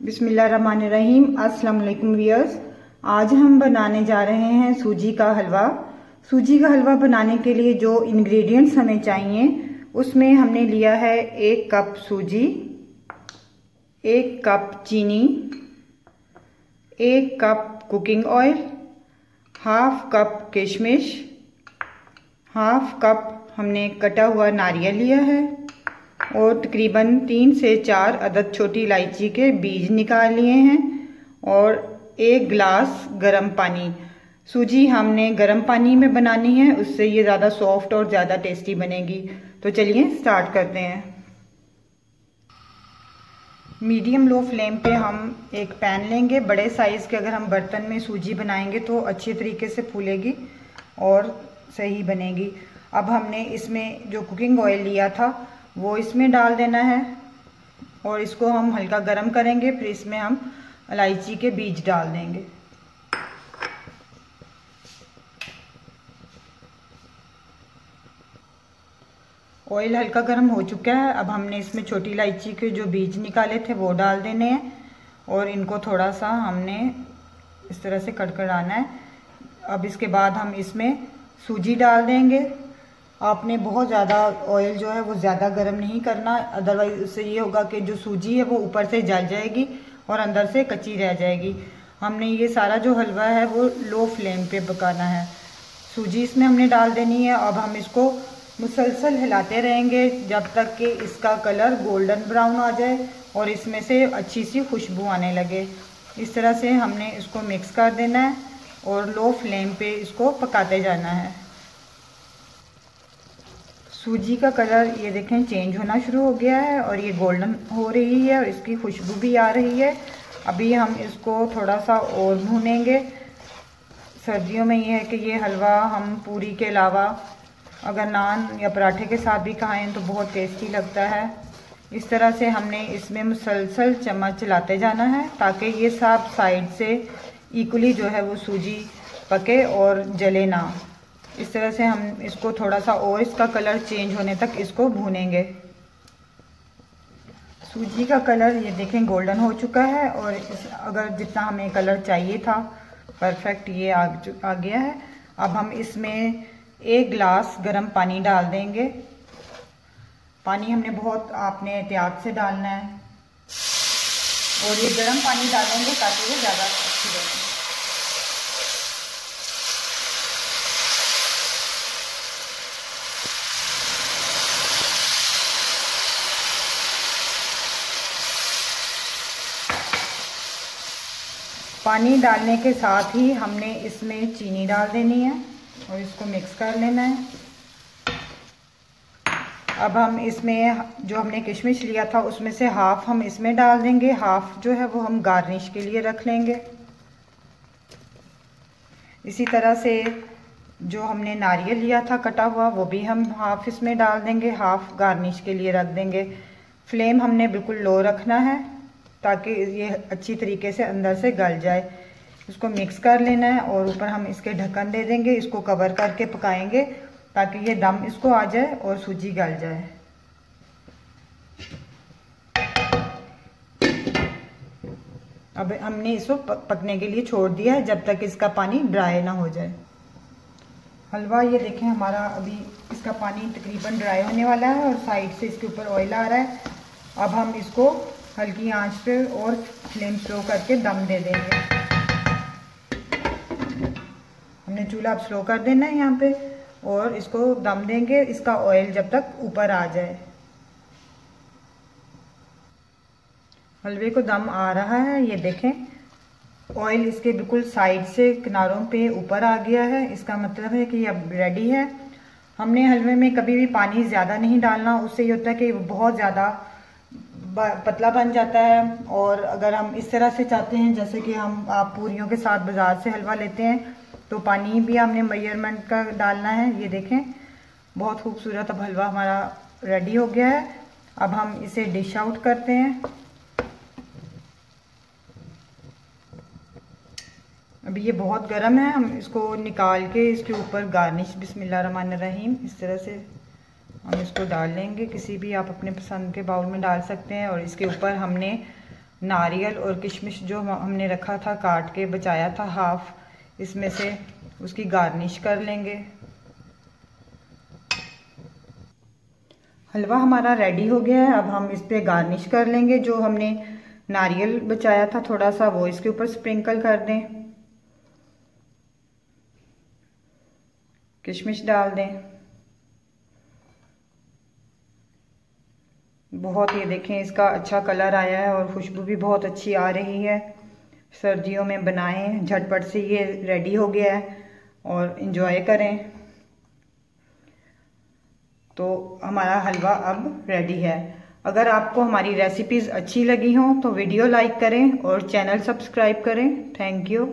अस्सलाम वालेकुम वियर्स आज हम बनाने जा रहे हैं सूजी का हलवा। सूजी का हलवा बनाने के लिए जो इंग्रेडिएंट्स हमें चाहिए, उसमें हमने लिया है एक कप सूजी, एक कप चीनी, एक cup cooking oil half cup किशमिश हाफ़ कप हमने कटा हुआ नारियल लिया है। और तकरीबन तीन से चार अदद छोटी इलायची के बीज निकाल लिए हैं और एक गिलास गरम पानी। सूजी हमने गरम पानी में बनानी है, उससे ये ज़्यादा सॉफ्ट और ज़्यादा टेस्टी बनेगी। तो चलिए स्टार्ट करते हैं। मीडियम लो फ्लेम पे हम एक पैन लेंगे। बड़े साइज़ के अगर हम बर्तन में सूजी बनाएँगे तो अच्छे तरीके से फूलेगी और सही बनेगी। अब हमने इसमें जो कुकिंग ऑयल लिया था वो इसमें डाल देना है और इसको हम हल्का गर्म करेंगे, फिर इसमें हम इलायची के बीज डाल देंगे। ऑयल हल्का गर्म हो चुका है। अब हमने इसमें छोटी इलायची के जो बीज निकाले थे, वो डाल देने हैं और इनको थोड़ा सा हमने इस तरह से कड़कड़ाना है। अब इसके बाद हम इसमें सूजी डाल देंगे। आपने बहुत ज़्यादा ऑयल जो है वो ज़्यादा गर्म नहीं करना। अदरवाइज़ उससे ये होगा कि जो सूजी है वो ऊपर से जल जाएगी और अंदर से कच्ची रह जाएगी। हमने ये सारा जो हलवा है वो लो फ्लेम पे पकाना है। सूजी इसमें हमने डाल देनी है। अब हम इसको मुसलसल हिलाते रहेंगे जब तक कि इसका कलर गोल्डन ब्राउन आ जाए और इसमें से अच्छी सी खुशबू आने लगे। इस तरह से हमने इसको मिक्स कर देना है और लो फ्लेम पे इसको पकाते जाना है। सूजी का कलर, ये देखें चेंज होना शुरू हो गया है और ये गोल्डन हो रही है और इसकी खुशबू भी आ रही है। अभी हम इसको थोड़ा सा और भूनेंगे। सर्दियों में ये है कि ये हलवा हम पूरी के अलावा अगर नान या पराठे के साथ भी खाएँ तो बहुत टेस्टी लगता है। इस तरह से हमने इसमें मुसलसल चम्मच चलाते जाना है ताकि ये सब साइड से इक्वली जो है वो सूजी पके और जले ना। इस तरह से हम इसको थोड़ा सा और इसका कलर चेंज होने तक इसको भूनेंगे। सूजी का कलर ये देखें गोल्डन हो चुका है और इस अगर जितना हमें कलर चाहिए था परफेक्ट ये आ, आ गया है। अब हम इसमें एक गिलास गर्म पानी डाल देंगे। पानी हमने बहुत आपने एहतियात से डालना है। और ये गर्म पानी डालेंगे ताकि वो ज़्यादा अच्छी बने। पानी डालने के साथ ही हमने इसमें चीनी डाल देनी है और इसको मिक्स कर लेना है। अब हम इसमें जो हमने किशमिश लिया था, उसमें से हाफ़ हम इसमें डाल देंगे। हाफ़ जो है वो हम गार्निश के लिए रख लेंगे। इसी तरह से जो हमने नारियल लिया था, कटा हुआ, वो भी हम हाफ़ इसमें डाल देंगे। हाफ़ गार्निश के लिए रख देंगे। फ्लेम हमने बिल्कुल लो रखना है। ताकि ये अच्छी तरीके से अंदर से गल जाए। इसको मिक्स कर लेना है और ऊपर हम इसके ढक्कन दे देंगे। इसको कवर करके पकाएँगे ताकि ये दम इसको आ जाए और सूजी गल जाए। अब हमने इसको पकने के लिए छोड़ दिया है जब तक इसका पानी ड्राई ना हो जाए। हलवा, ये देखें हमारा अभी इसका पानी तकरीबन ड्राई होने वाला है और साइड से इसके ऊपर ऑयल आ रहा है। अब हम इसको हल्की आँच पे और फ्लेम स्लो करके दम दे देंगे। हमने चूल्हा अब स्लो कर देना है यहाँ पे और इसको दम देंगे, इसका ऑयल जब तक ऊपर आ जाए। हलवे को दम आ रहा है, ये देखें। ऑयल इसके बिल्कुल साइड से किनारों पे ऊपर आ गया है। इसका मतलब है कि अब रेडी है। हमने हलवे में कभी भी पानी ज़्यादा नहीं डालना, उससे ये होता है कि बहुत ज़्यादा पतला बन जाता है और अगर हम इस तरह से चाहते हैं, जैसे कि हम, आप पूरियों के साथ बाज़ार से हलवा लेते हैं तो पानी भी हमने मेज़रमेंट का डालना है, ये देखें। बहुत खूबसूरत अब हलवा हमारा रेडी हो गया है। अब हम इसे डिश आउट करते हैं। अभी ये बहुत गर्म है, हम इसको निकाल के इसके ऊपर गार्निश बिस्मिल्लाह रहीम, इस तरह से हम इसको डाल लेंगे। किसी भी आप अपने पसंद के बाउल में डाल सकते हैं और इसके ऊपर हमने नारियल और किशमिश जो हमने रखा था, काट के बचाया था हाफ़, इसमें से उसकी गार्निश कर लेंगे। हलवा हमारा रेडी हो गया है। अब हम इस पर गार्निश कर लेंगे। जो हमने नारियल बचाया था थोड़ा सा, वो इसके ऊपर स्प्रिंकल कर दें। किशमिश डाल दें। बहुत ये देखें, इसका अच्छा कलर आया है और खुशबू भी बहुत अच्छी आ रही है। सर्दियों में बनाएँ, झटपट से ये रेडी हो गया है और इन्जॉय करें। तो हमारा हलवा अब रेडी है। अगर आपको हमारी रेसिपीज़ अच्छी लगी हों तो वीडियो लाइक करें और चैनल सब्सक्राइब करें। Thank you